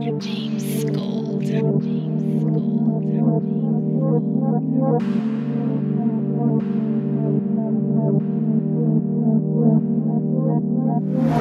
James Gold. James Gold. James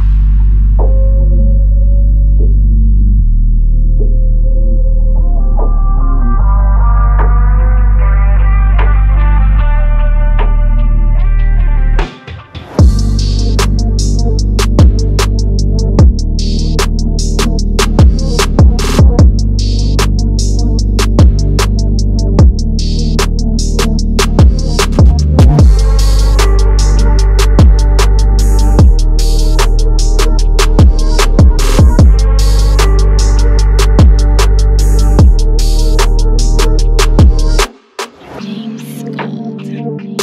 Gold. James